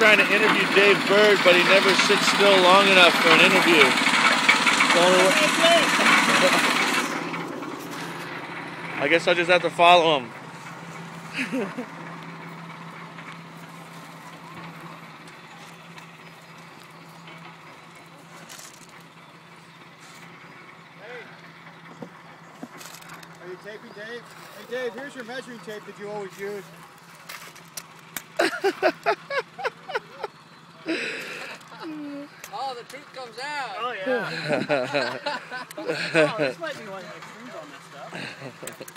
trying to interview Dave Bird, but he never sits still long enough for an interview. I guess I'll just have to follow him. Hey. Are you taping Dave? Hey Dave, here's your measuring tape that you always use. Oh, the truth comes out. Oh yeah. oh, this might be one of my screws all messed up.